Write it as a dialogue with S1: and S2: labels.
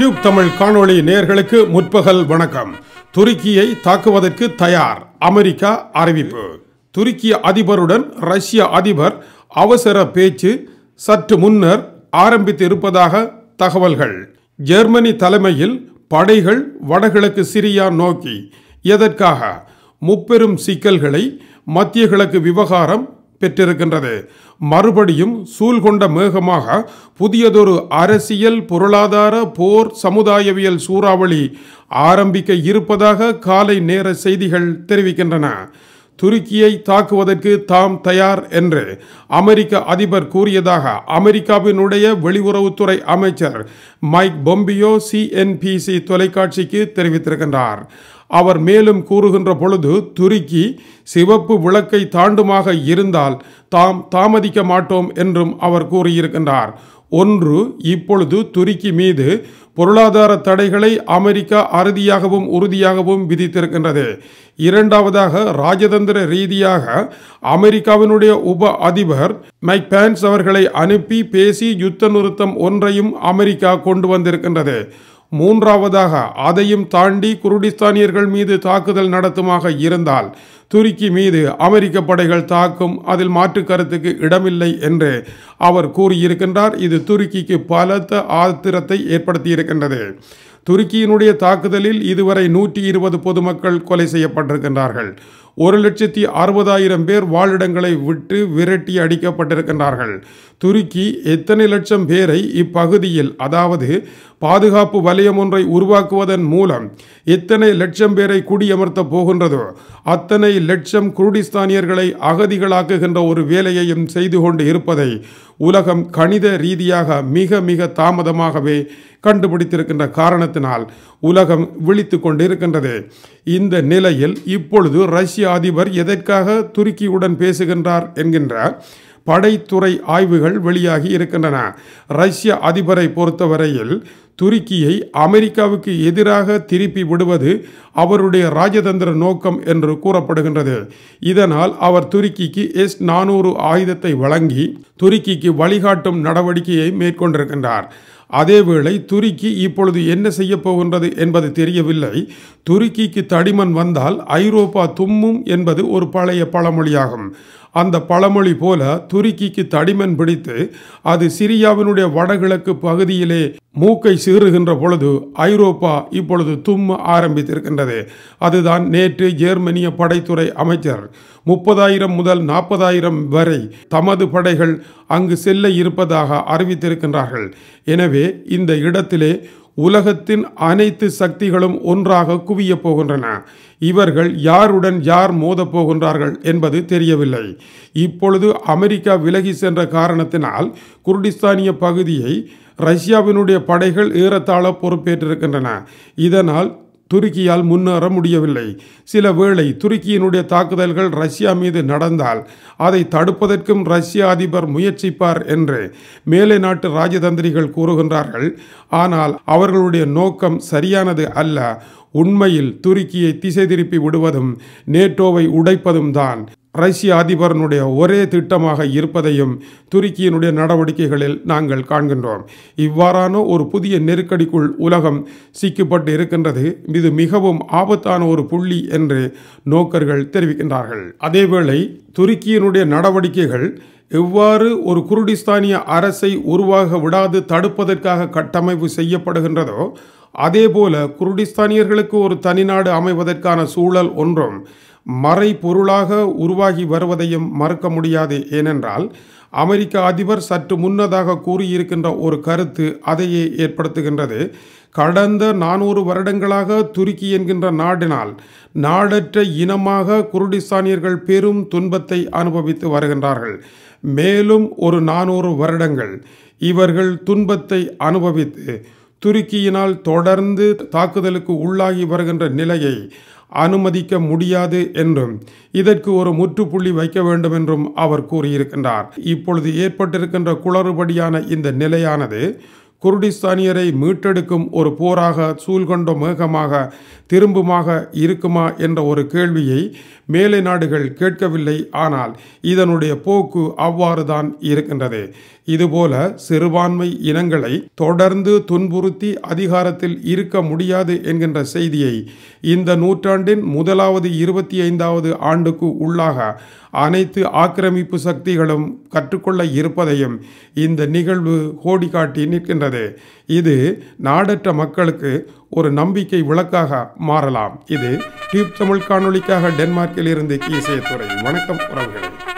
S1: Cube Tamil காணொளி நேர்களுக்கு முற்பகல் வணக்கம். துருக்கியை தாக்குவதற்கு தயார். அமெரிக்கா அறிவிப்பு. துருக்கிய அதிபருடன் ரஷ்ய அதிபர் அவசர பேச்சு சற்று முன்னர் ஆரம்பித்து இருப்பதாக தகவல்கள். ஜெர்மனி தலைமையில் படைகள் வடகிழக்கு சிரியா நோக்கி. எதற்காக? முப்பெரும் சிக்கல்களை மத்திய கிழக்கு விவகாரம் பெற்றிருக்கின்றது. மறுபடியும் சூழ்கொண்ட மேகமாக புதியதொரு அரசியல் பொருளாதார போர் சமுதாயவியல் சூறாவளி ஆரம்பிக்க இருப்பதாக காலை நேர செய்திகள் தெரிவிக்கின்றன. துருக்கியை தாக்குவதற்கு தாம் தயார் என்று அமெரிக்க அதிபர் கூறியதாக அமெரிக்காவினுடைய வெளியுறவுத்துறை அமைச்சர் மைக் பொம்பியோ சிஎன்பிசி தொலைக்காட்சிக்கு தெரிவித்திருக்கின்றார். அவர் மேலும் கூறுகின்ற பொழுது துருக்கி சிவப்பு விளக்கை தாண்டுமாக இருந்தால் தாம் தாமதிக்க மாட்டோம் என்றும் அவர் கூறியிருக்கின்றார். ஒன்று இப்பொழுது துருக்கி மீது பொருளாதார தடைகளை அமெரிக்கா அறுதியாகவும் உறுதியாகவும் விதித்திருக்கின்றது. இரண்டாவதாக ராஜதந்திர ரீதியாக அமெரிக்காவினுடைய உப அதிபர் மைக் பேன்ஸ் அவர்களை அனுப்பி பேசி யுத்த நிறுத்தம் ஒன்றையும் அமெரிக்கா கொண்டு வந்திருக்கின்றது. மூன்றாவதாக அதையும் தாண்டி குருடிஸ்தானியர்கள் மீது தாக்குதல் நடத்துமாக இருந்தால் துருக்கி மீது அமெரிக்க படைகள் தாக்கும் அதில் மாற்று கருத்துக்கு இடமில்லை என்று அவர் கூறியிருக்கின்றார். இது துருக்கிக்கு பலத்த ஆத்திரத்தை ஏற்படுத்தியிருக்கின்றது. துருக்கியினுடைய தாக்குதலில் இதுவரை நூற்றி இருபது பொதுமக்கள் கொலை செய்யப்பட்டிருக்கின்றார்கள். ஒரு லட்சத்தி அறுபதாயிரம் பேர் வாழிடங்களை விட்டு விரட்டி அடிக்கப்பட்டிருக்கின்றார்கள். துருக்கி எத்தனை லட்சம் பேரை இப்பகுதியில் அதாவது பாதுகாப்பு வலயம் ஒன்றை உருவாக்குவதன் மூலம் எத்தனை லட்சம் பேரை குடியமர்த்த போகின்றதோ அத்தனை லட்சம் குருடிஸ்தானியர்களை அகதிகளாக்குகின்ற ஒரு வேலையையும் செய்து கொண்டு இருப்பதை உலகம் கணித ரீதியாக மிக மிக தாமதமாகவே கண்டுபிடித்திருக்கின்ற காரணத்தினால் உலகம் விழித்து கொண்டிருக்கின்றது. இந்த நிலையில் இப்பொழுது ரஷ்ய அதிபர் எதற்காக துருக்கியுடன் பேசுகின்றார் என்கின்ற படைத்துறை ஆய்வுகள் வெளியாகி இருக்கின்றன. ரஷ்ய அதிபரை பொறுத்தவரையில் துருக்கியை அமெரிக்காவுக்கு எதிராக திருப்பி விடுவது அவருடைய ராஜதந்திர நோக்கம் என்று கூறப்படுகின்றது. இதனால் அவர் துருக்கிக்கு எஸ் நானூறு ஆயுதத்தை வழங்கி துருக்கிக்கு வழிகாட்டும் நடவடிக்கையை மேற்கொண்டிருக்கின்றார். அதேவேளை துருக்கி இப்பொழுது என்ன செய்ய போகின்றது என்பது தெரியவில்லை. துருக்கிக்கு தடிமன் வந்தால் ஐரோப்பா தும்மும் என்பது ஒரு பழைய பழமொழியாகும். அந்த பழமொழி போல துருக்கிக்கு தடிமன் பிடித்து அது சிரியாவினுடைய வடகிழக்கு பகுதியிலே மூக்கை சீறுகின்ற பொழுது ஐரோப்பா இப்பொழுது தும்ம ஆரம்பித்திருக்கின்றது. அதுதான் நேற்று ஜெர்மனிய படைத்துறை அமைச்சர். முப்பதாயிரம் முதல் நாற்பதாயிரம் வரை தமது படைகள் அங்கு செல்ல இருப்பதாக அறிவித்திருக்கின்றார்கள். எனவே இந்த இடத்திலே உலகத்தின் அனைத்து சக்திகளும் ஒன்றாக குவிய போகின்றன. இவர்கள் யாருடன் யார் மோதப் போகின்றார்கள் என்பது தெரியவில்லை. இப்பொழுது அமெரிக்கா விலகி சென்ற காரணத்தினால் குர்டிஸ்தானிய பகுதியை ரஷ்யாவினுடைய படைகள் ஏறத்தாழ பொறுப்பேற்றிருக்கின்றன. இதனால் துருக்கியால் முன்னேற முடியவில்லை. சில வேளை துருக்கியினுடைய தாக்குதல்கள் ரஷ்யா மீது நடந்தால் அதை தடுப்பதற்கும் ரஷ்ய அதிபர் முயற்சிப்பார் என்று மேலை நாட்டு ராஜதந்திரிகள் கூறுகின்றார்கள். ஆனால் அவர்களுடைய நோக்கம் சரியானது அல்ல. உண்மையில் துருக்கியை திசை திருப்பி விடுவதும் நேட்டோவை உடைப்பதும் தான். ரஷ்ய அதிபரனுடைய ஒரே திட்டமாக இருப்பதையும் துருக்கியினுடைய நடவடிக்கைகளில் நாங்கள் காண்கின்றோம். இவ்வாறான ஒரு புதிய நெருக்கடிக்குள் உலகம் சிக்கப்பட்டு இருக்கின்றது இது மிகவும் ஆபத்தான ஒரு புள்ளி என்று நோக்கர்கள் தெரிவிக்கின்றார்கள். அதேவேளை துருக்கியினுடைய நடவடிக்கைகள் எவ்வாறு ஒரு குருடிஸ்தானிய அரசை உருவாக விடாது தடுப்பதற்காக கட்டமைப்பு செய்யப்படுகின்றதோ அதேபோல குருடிஸ்தானியர்களுக்கு ஒரு தனிநாடு அமைவதற்கான சூழல் ஒன்றும் மறைபொருளாக உருவாகி வருவதையும் மறுக்க முடியாது. ஏனென்றால் அமெரிக்க அதிபர் சற்று முன்னதாக கூறியிருக்கின்ற ஒரு கருத்து அதையே ஏற்படுத்துகின்றது. கடந்த நானூறு வருடங்களாக துருக்கி என்கின்ற நாடினால் நாடற்ற இனமாக குருடிஸ்தானியர்கள் பெரும் துன்பத்தை அனுபவித்து வருகின்றார்கள். மேலும் ஒரு நானூறு வருடங்கள் இவர்கள் துன்பத்தை அனுபவித்து துருக்கியினால் தொடர்ந்து தாக்குதலுக்கு உள்ளாகி வருகின்ற நிலையை அனுமதிக்க முடியாது என்றும் இதற்கு ஒரு முற்றுப்புள்ளி வைக்க வேண்டும் என்றும் அவர் கூறியிருக்கின்றார். இப்பொழுது ஏற்பட்டிருக்கின்ற குளறுபடியான இந்த நிலையானது குர்டிஸ்தானியரை மீட்டெடுக்கும் ஒரு போராக சூழ்கொண்ட மேகமாக திரும்புமாக இருக்குமா என்ற ஒரு கேள்வியை மேலை நாடுகள் கேட்கவில்லை. ஆனால் இதனுடைய போக்கு அவ்வாறுதான் இருக்கின்றது. இதுபோல சிறுபான்மை இனங்களை தொடர்ந்து துன்புறுத்தி அதிகாரத்தில் இருக்க முடியாது என்கின்ற செய்தியை இந்த நூற்றாண்டின் முதலாவது இருபத்தி ஐந்தாவது ஆண்டுக்கு உள்ளாக அனைத்து ஆக்கிரமிப்பு சக்திகளும் கற்றுக்கொள்ள இருப்பதையும் இந்த நிகழ்வு கோடி காட்டி நிற்கின்றது. இது நாடற்ற மக்களுக்கு ஒரு நம்பிக்கை விளக்காக மாறலாம். இது டியூப் தமிழ் காணொலிக்காக டென்மார்க்கில் இருந்து கீசே துறை வணக்கம் உறவுகள்.